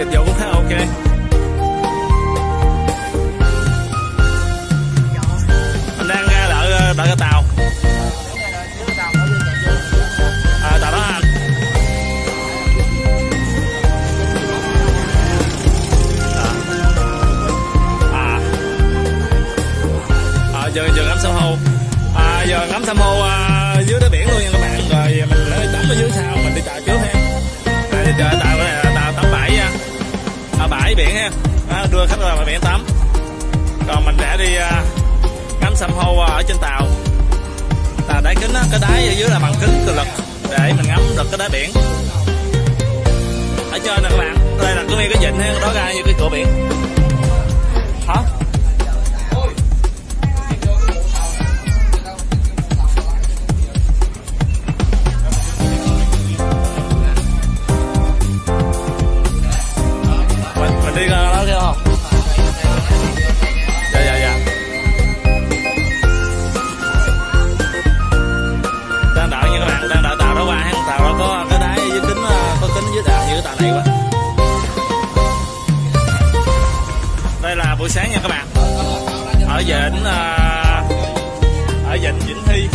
nha các cũng ok. Mình đang ra đợi đợi cái tàu. À, tàu đó anh? À. À giờ giờ ngắm san hô à giờ ngắm san hô à, dưới đáy biển luôn nha các bạn. Rồi mình lấy tắm ở dưới sau mình đi tàu trước ha. À, đi tàu bãi biển ha. Đó, đưa khách ra bãi biển tắm. Còn mình sẽ đi à, ngắm san hô à, ở trên tàu. Là đáy kính á cái đáy ở dưới là bằng kính cường lực để mình ngắm được cái đáy biển. Ở trên nè các bạn đây là cái nguyên cái vịnh ha đó ra như cái cửa biển. Hả? Cái tà này quá. Đây là buổi sáng nha các bạn. Ở vịnh à, ở vịnh Vĩnh Thi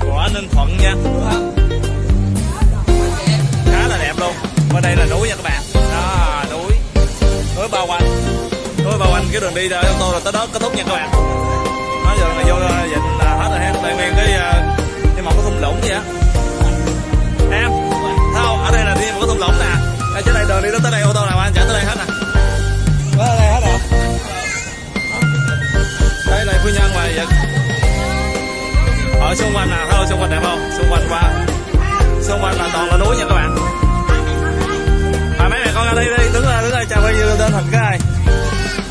của Ninh Thuận nha. Khá là đẹp luôn. Bên đây là núi nha các bạn. Đó núi. Núi bao quanh. Núi bao quanh cái đường đi ra ô tô là tới đó kết thúc nha các bạn. Nói giờ là vô à, vịnh là hết rồi ha. Đây nguyên cái ờ, một cái thung lũng vậy á. Em thung lũng nè. Đây trên đây, đường đi tới đây, ô tô nào anh chở tới đây hết nè. Tới đây hết rồi đây là phu nhân mà vậy. Ở xung quanh nè thôi không? Xung quanh đẹp không? Xung quanh qua. Xung quanh là toàn là núi nha các bạn. À mấy mẹ con ra đây đi, đứng ra đứng ra, chào bây giờ tên thật cái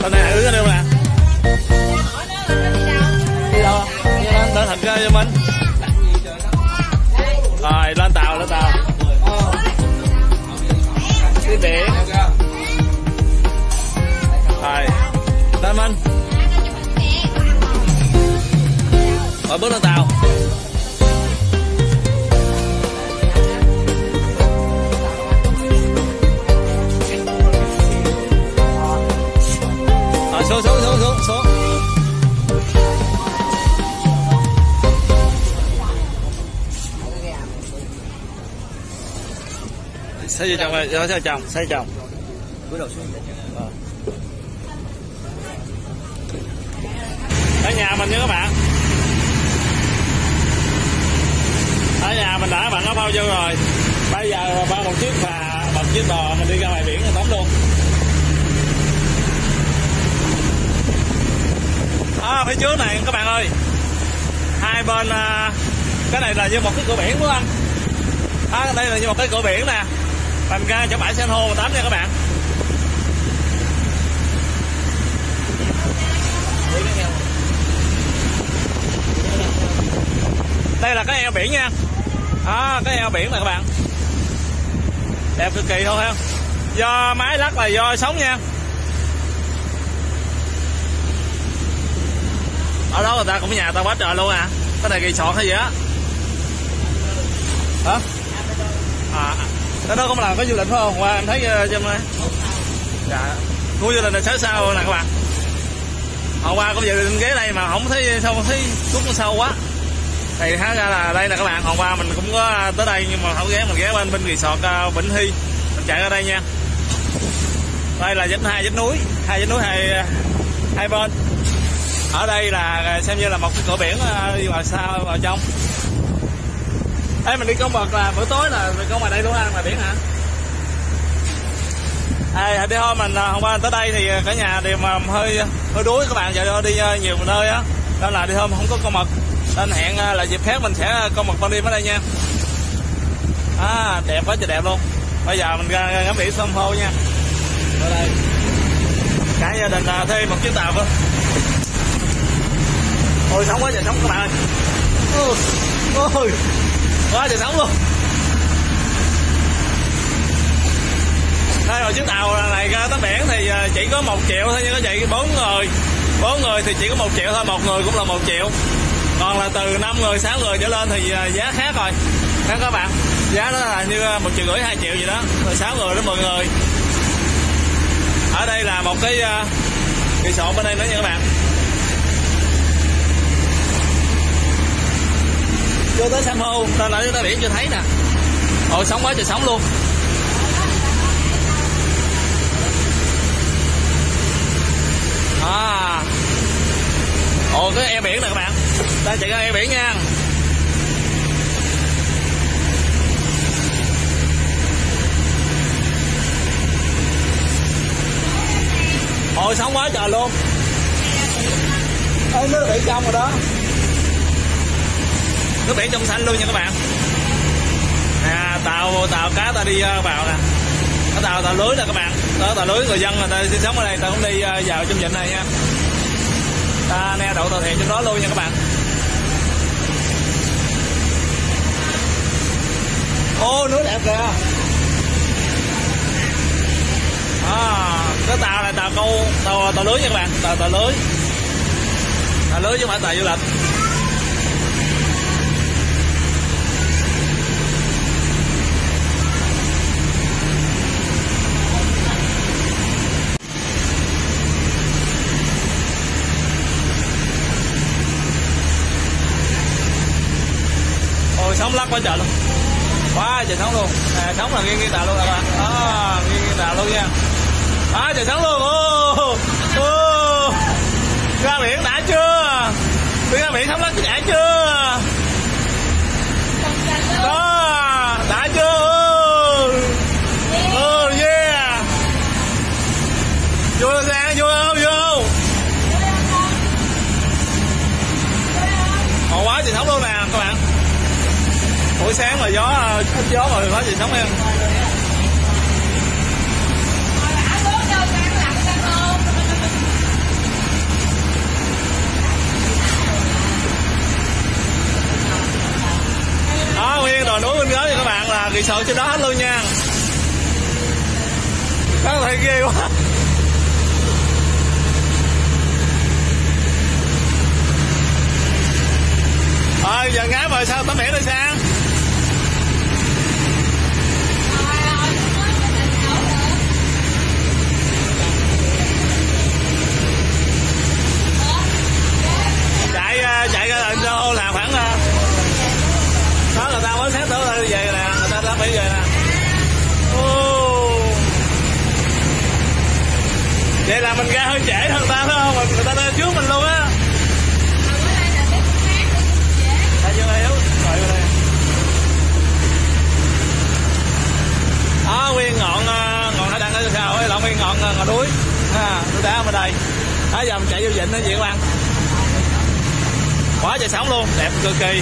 tên này đứng ra đâu nè. Đi đâu? Đi thật lên thành cái cho mình. Rồi, lên. Đi rồi tâm anh. Rồi bước lên tàu. Xây chồng rồi xây chồng xây chồng. Xuống. Ở nhà mình nha các bạn. Ở nhà mình đã bằng áo phao vô rồi? Bây giờ ba một chiếc và một chiếc đò mình đi ra ngoài biển tắm luôn. À, phía trước này các bạn ơi. Hai bên à, cái này là như một cái cửa biển đúng không anh? À, đây là như một cái cửa biển nè thành ra chỗ bãi san hô 8 nha các bạn. Đây là cái eo biển nha. À, cái eo biển này các bạn. Đẹp cực kỳ thôi ha. Do máy lắc là do sóng nha. Ở đó người ta cũng nhà ta quá trời luôn à. Cái này resort hay gì á? Hả? À. à cái đó cũng là có du lịch phải không? Qua em thấy ờ, trong đây dạ. Khu du lịch này sáu sao nè các bạn. Hôm qua cũng dự lên ghế đây mà không thấy sao thấy xuống sâu quá. Thì hóa ra là đây nè các bạn. Hôm qua mình cũng có tới đây nhưng mà không ghé mình ghé bên bên resort uh, Vĩnh Hy. Mình chạy ra đây nha. Đây là dãy hai dãy núi hai dãy núi hai hai bên. Ở đây là ờ, xem như là một cái cửa biển đi vào sao vào trong. Ê mình đi con bật là bữa tối là mình con ngoài đây luôn ăn ngoài biển hả? À, đi thôi mình à, hôm qua tới đây thì à, cả nhà đều mà hơi à, hơi đuối các bạn giờ đi nhiều nơi á. Nên là đi hôm không có con mực nên hẹn là dịp khác mình sẽ con mực ban đêm ở đây nha. À đẹp quá trời đẹp luôn. Bây giờ mình ra ngắm biển sông hô nha. Ở đây. Cả gia đình thuê một chiếc tàu thôi ôi sống quá trời sống các bạn ơi. Ôi, ôi quá trời sống luôn. Đây rồi chiếc tàu này ra tấm biển thì ờ, chỉ có một triệu thôi nha các chị bốn người. Bốn người thì chỉ có một triệu thôi một người cũng là một triệu. Còn là từ 5 người 6 người trở lên thì ờ, giá khác rồi. Các các bạn. Giá đó là như ờ, một triệu rưỡi hai triệu gì đó. Từ 6 người đến 10 người. Ở đây là một cái uh, sổ bên đây nữa nha các bạn. Vô tới san hô, ta lại ta biển chưa thấy nè. Hồi sống quá trời sống luôn. À. Ồ cái eo biển nè các bạn. Ta chạy ra eo biển nha. Hồi sống quá trời luôn. Ê, nó bị trong rồi đó nước biển trong xanh luôn nha các bạn. À, tàu tàu cá ta đi ờ, vào nè. Cái tàu tàu lưới nè các bạn. Đó tàu lưới người dân người ta sinh sống ở đây ta cũng đi ờ, vào trong vịnh này nha. Ta neo đậu tàu thuyền trong đó luôn nha các bạn. Ô núi đẹp kìa. À, cái tàu này tàu câu tàu tàu lưới nha các bạn. Tàu tàu lưới. Tàu lưới chứ không phải tàu du lịch. Sóng lắc quá trời luôn. Quá trời sóng luôn. À, sóng là nghiêng nghiêng tạ luôn các bạn. Đó nghiêng nghiêng tạ luôn nha. Quá trời sóng luôn. Ô ô. Ra biển đã chưa? Đi ra biển sóng lắc đã chưa? Đó đã chưa? Oh yeah. Vô ra vô không? Vô Ồ, quá trời sóng luôn nè các bạn buổi sáng là gió ờ, ít gió rồi có gì sống em. Đó, nguyên đồi núi bên đó thì các bạn là resort trên đó hết luôn nha. Các bạn ghê quá. Rồi, giờ ngáp rồi, sao tấm biển rồi sang chạy ờ, chạy ra lệnh cho là khoảng ờ, đó người ta mới sáng tới về nè người ta đã phải về nè Ô vậy là mình ra hơi trễ hơn ta, phải không? Người ta lên trước mình luôn á. Tại chưa hiểu rồi đây. Đó, nguyên ngọn ờ, ngọn hải đăng ở sao ấy, là nguyên ngọn ờ, ngọn núi ha núi đá ở đây. Đó, giờ mình chạy vô vịnh nó chị các bạn. Quá trời sóng luôn, đẹp cực kỳ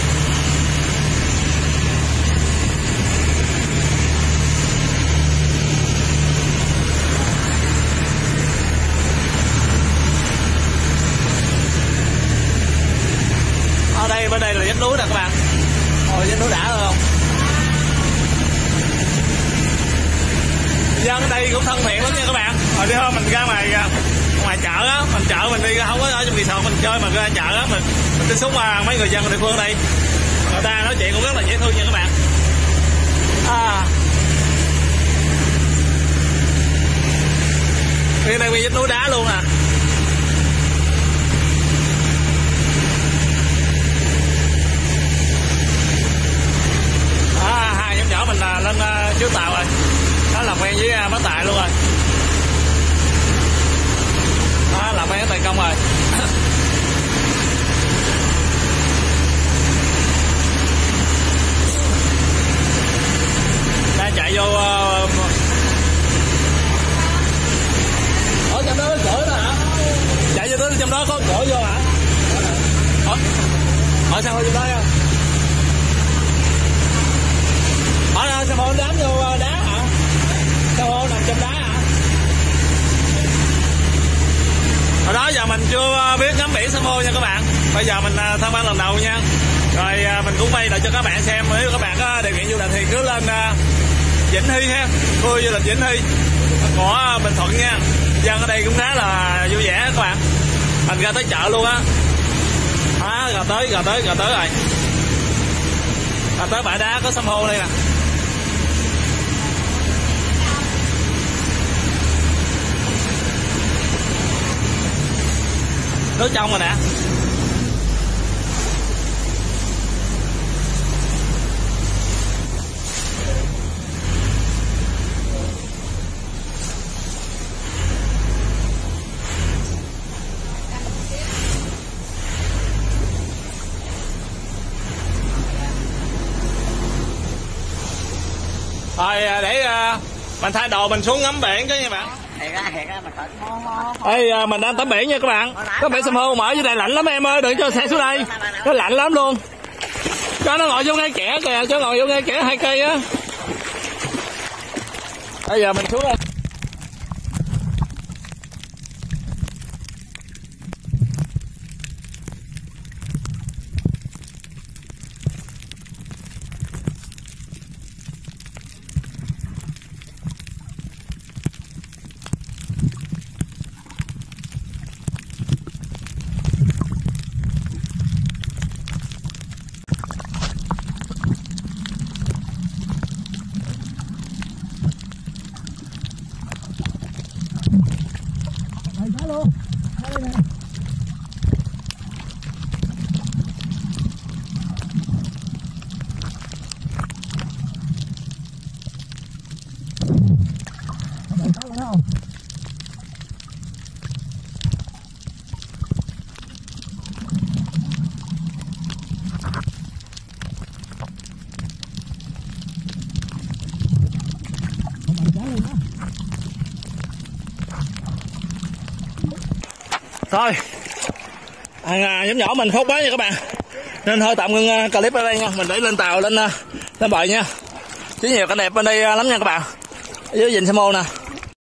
ở vách núi nè các bạn. Ôi vách núi đã không? Dân đây cũng thân thiện lắm nha các bạn. Hồi đi hôm mình ra ngoài à, ngoài chợ á mình chợ mình đi không có ở trong resort mình chơi mà ra chợ á mình mình tiếp xúc qua mấy người dân địa phương đây. Người ta nói chuyện cũng rất là dễ thương nha các bạn. À. Đây nguyên vách núi đá luôn à, hai nhóm nhỏ mình là lên uh, trước tàu rồi đó làm quen với uh, bác tài luôn rồi. Đó làm quen với tài công rồi. Đang chạy vô uh, ở trong đó có cửa đó hả? chạy vô tới trong đó có cửa vô hả? Ở, ở sao trong đó không ở sao hôn đám vô đá hả sao hôn nằm trong đá hả hồi đó giờ mình chưa ờ, biết ngắm biển Samo hô nha các bạn. Bây giờ mình ờ, tham quan lần đầu nha. Rồi ờ, mình cũng quay lại cho các bạn xem nếu các bạn có điều kiện du lịch thì cứ lên Vĩnh Hy ha. Khu du lịch Vĩnh Hy của bình thuận nha. Dân ở đây cũng khá là vui vẻ các bạn. Mình ra tới chợ luôn á. À, gần tới gần tới gần tới rồi. Gần tới bãi đá có Samo hô đây nè. Nước trong rồi nè. Rồi à, để à, mình thay đồ mình xuống ngắm biển chứ nha bạn. Ê, à, mình đang tắm biển nha các bạn. Có biển sông hô mở dưới đây lạnh lắm em ơi Đừng cho xe xuống đây. Nó lạnh lắm luôn. Cho nó ngồi vô ngay kẻ kìa Cho ngồi vô ngay kẻ hai cây á. Bây giờ mình xuống đây này phá luôn. Phá đây này Hãy subscribe cho kênh Thôi. À, Nhóm nhỏ mình khóc quá nha các bạn. Nên thôi tạm ngưng à, clip ở đây nha. Mình để lên tàu lên à, lên bờ nha. Chứ nhiều cái đẹp bên đây à, lắm nha các bạn. Dưới dình xe mô nè.